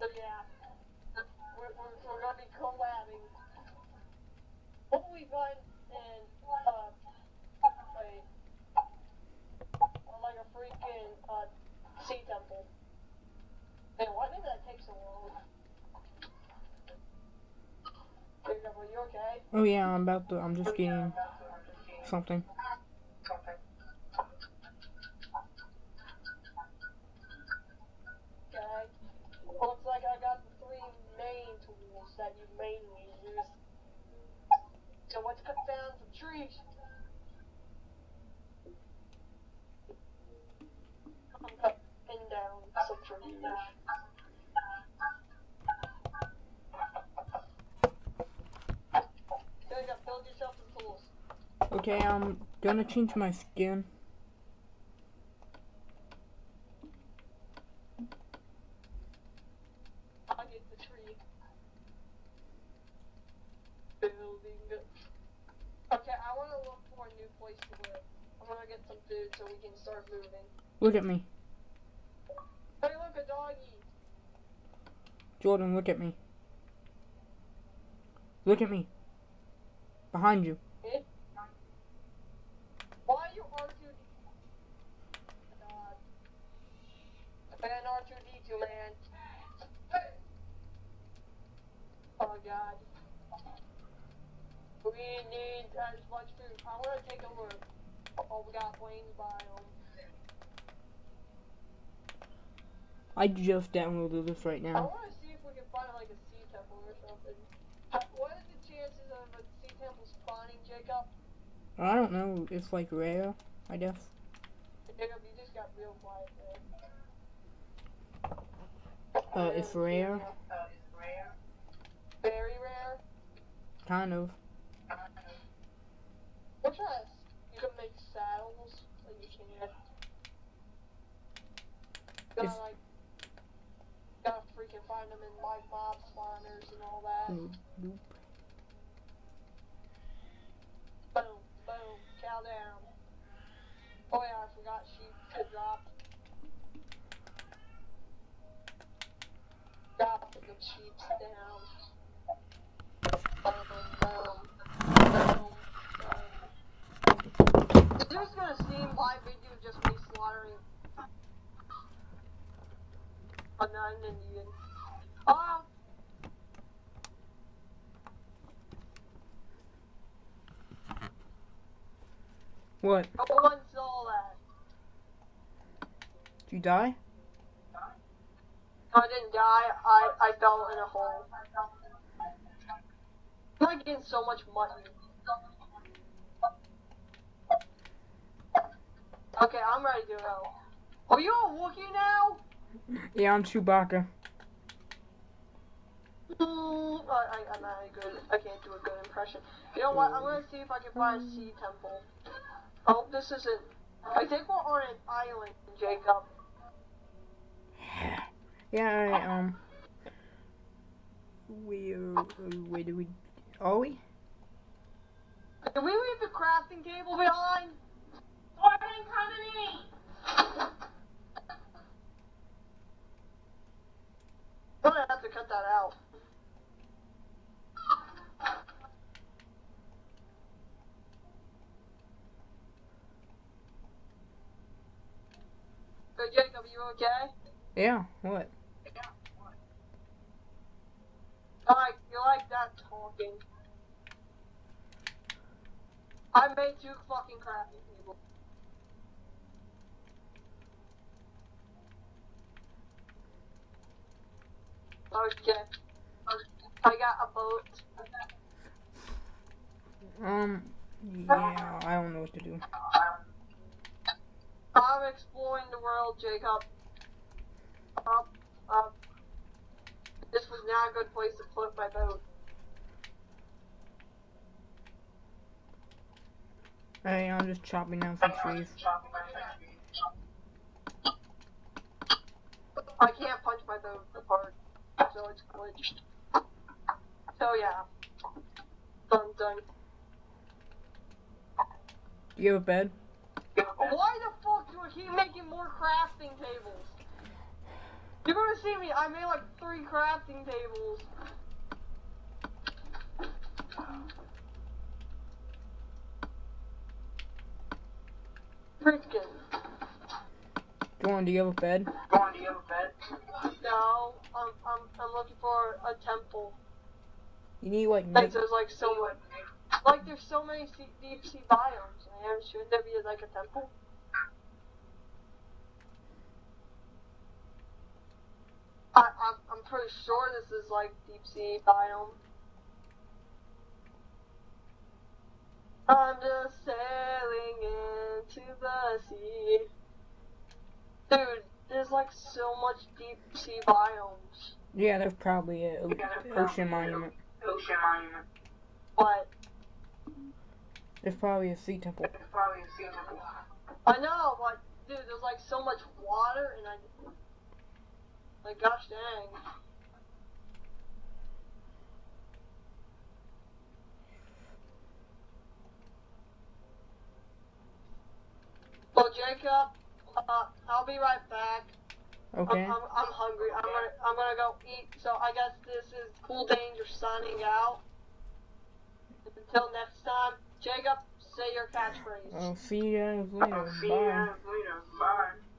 So yeah, we're, we're, we're gonna be collabing. We find in uh, like, like a freaking uh, sea temple? Man, why did that take so long? Are you okay? Oh yeah, I'm about to. I'm just getting something. Okay. Looks like I got the three main tools that you mainly use. So let's cut down some trees. Down some trees. Okay, I'm gonna change my skin. I get the tree. Building. Okay, I want to look for a new place to live. I'm gonna get some food so we can start moving. Look at me, Hey, look, a doggy. Jordan. Look at me. Look at me. Behind you. Eh? Why are you R2D? God. Man, R2D2, man. Oh, God. We need as much food. I want to take look. Oh, we got plains biome. I just downloaded this right I now. want to see if we can find like a sea temple or something. What is the chances of a sea temple spawning, Jacob? I don't know. It's like rare, I guess. Jacob, you just got real quiet there. Uh, it's rare, Very rare. kind of. What's that? You can make saddles, and you can. Gotta If- like, gotta freaking find them in like mob spawners and all that. Mm, nope. Boom, boom, cow down. Oh yeah, I forgot sheep to drop. Drop the sheep down. Boom, boom, boom, boom. This is gonna seem like video just me slaughtering a non-Indian. Oh, What? no one saw that. Did you die? I didn't die. I, I fell in a hole. I'm getting so much money. Okay, I'm ready to go. Are you a Wookiee now? Yeah, I'm Chewbacca. Mm, I, I, I'm not good. I can't do a good impression. You know what? I'm gonna see if I can find a sea temple. Oh, this isn't. I think we're on an island, Jacob. Yeah, alright, um. Where, where do we. Are we? Did we leave the crafting table behind? Morning company. I'm gonna have to cut that out. Jacob, you okay? Yeah, what? I like you like that talking. I made two fucking crafting tables. Okay. I got a boat. Um, yeah, I don't know what to do. I'm exploring the world, Jacob. Up, up. This was not a good place to put my boat. Hey, I'm just chopping down some trees. I can't punch my boat apart, so it's glitched. So yeah. Done, done. Do you have a bed? Why the fuck do I keep making more crafting tables? You're gonna see me. I made like three crafting tables. Freaking. Dawn, do you have a bed? Dawn, do you have a bed? No, I'm, I'm, I'm looking for a temple. You need like Like there's like so much, like there's so many deep sea biomes, man. Shouldn't there be like a temple? I, I'm, I'm pretty sure this is like deep sea biome. I'm just sailing into the sea. Dude, there's like so much deep sea biomes. yeah, there's probably a o- ocean monument. Ocean monument. But There's probably a sea temple. There's probably a sea temple. I know, but dude, there's like so much water, and I, like, gosh dang. Well, Jacob, uh, I'll be right back. Okay. I'm, I'm, I'm hungry. I'm gonna I'm gonna go eat. So I guess this is Cooldanger signing out. Until next time, Jacob, say your catchphrase. I'll see you guys later. Bye. later. Bye.